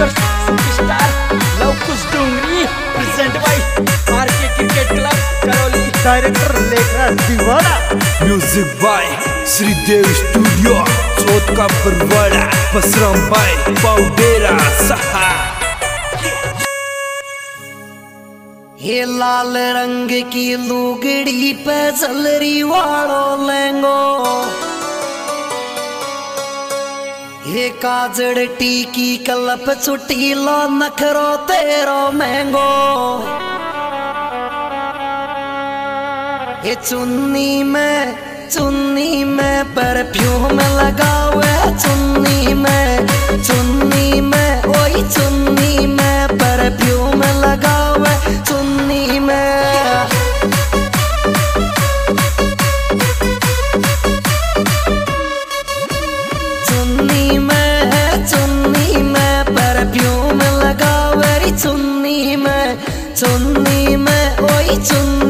Singer superstar love कुछ Dungri present by RK cricket club Karauli director Lekhraj Deewana music by Shridev studio Chauth Ka Barwara Basram bye पाउडेरा सहा ये लाल रंग की लुगड़ी पे जलरी वालो लेंगो ये काजड़ टीकी कलप चुटीला नखरो तेरो महंगो। ये चुन्नी में चुन्नी में, परफ्यूम लगावे चुन्नी में चुन्नी में, ओई चुन्नी चुन्नी में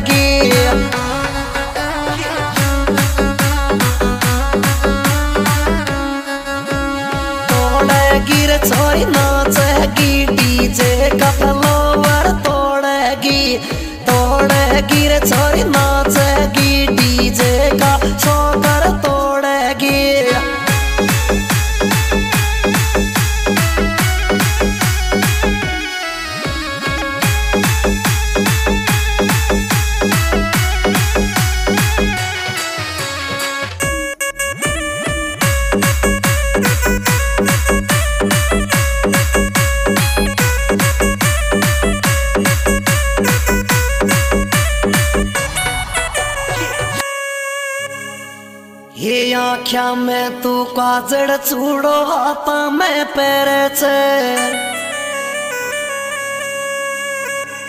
तोड़ेगी आख्या में तू काजड़ चूड़ो हाथा में पैरे छे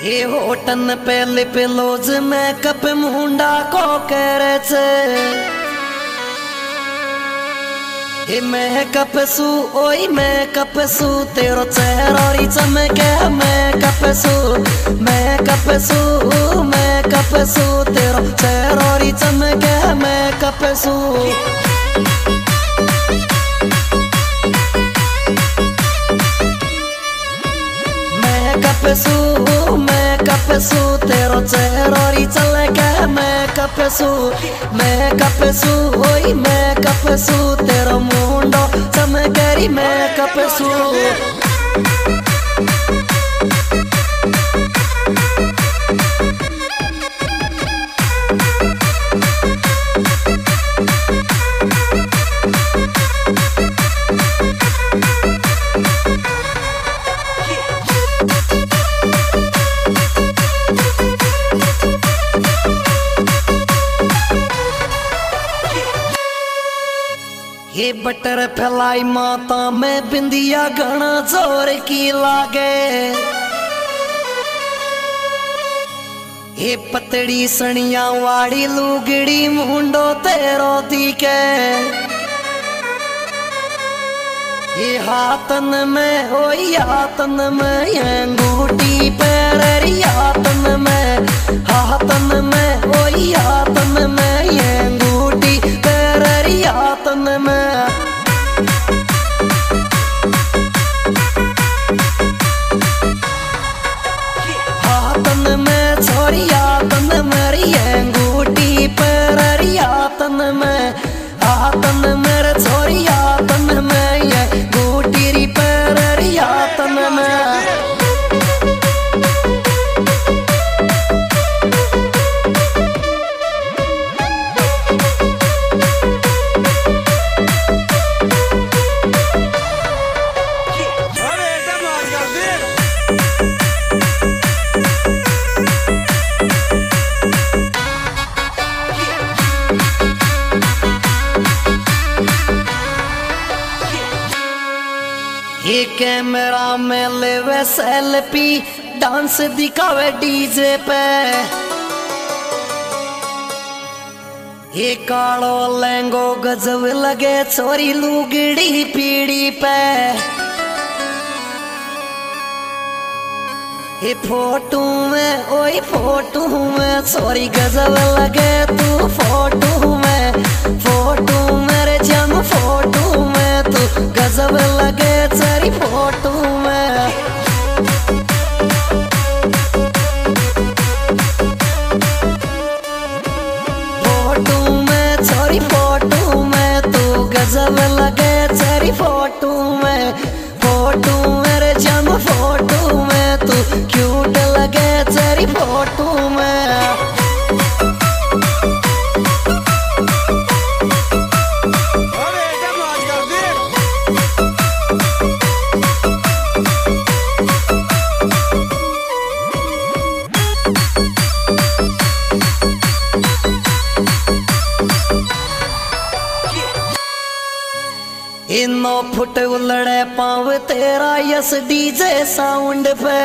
ये होटन पे लिप लोज में कप मुंडा को करे छे ये मैं कपसू ओई मैं कपसू तेरो चेहरोरी चमके मैं कपसू मैं कपसू मैं कपसू तेरो चेहरोरी चमके मैं कपसू मैं कपसू मैं कपसू तेरो चेहरोरी चलके मैं कपसू मैं कपसू ओई मैं कपसू तेरो मुंडो चमकेरी मैं कपसू बटर फैलाई माता, में बिंदिया घना ज़ोर की लागे। ये पतड़ी सनिया वाड़ी लुगड़ी मुंडो तेरो दिखे ये हाथन में हो हाथन में अंगूठी ये कैमरा में लेवे सेल्फी डांस दिखावे डीजे पे। ये कालो लहंगो गजब लगे छोरी लुगड़ी पीड़ी पे। ये फ़ोटो में, ओए फ़ोटो में सॉरी गजब लगे तू फ़ोटो। गजब लगे तेरी फ़ोटो इनो फुट उलड़े पाव तेरा यस डीजे साउंड पे।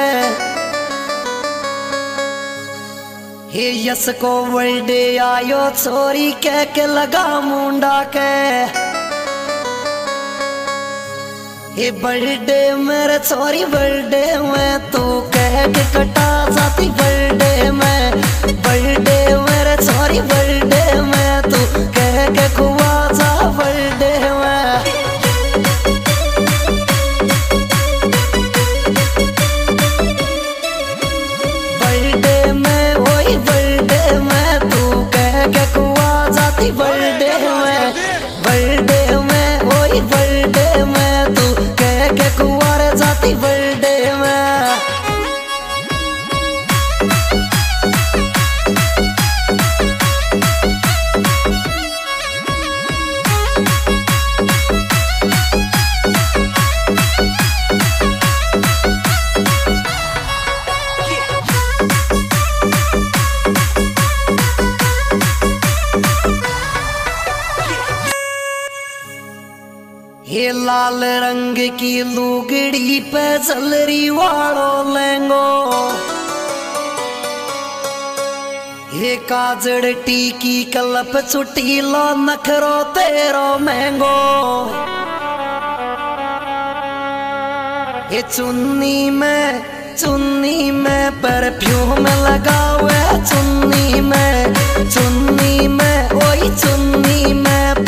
हे यस को वर्ल्डे आयो छोरी कह के लगा मुंडा के। हे बर्थडे मेरे छोरी बर्थडे में तू कह के कटा जाती बर्थडे में। ये लाल रंग की लुगड़ी पे चलरी वालो लेंगो ये काजड़ टीकी कलप छुट्टी लो नखरो तेरो महंगो। ये चुन्नी में चुन्नी में परफ्यूम लगावे, चुन्नी में चुन्नी में, ओई चुन्नी में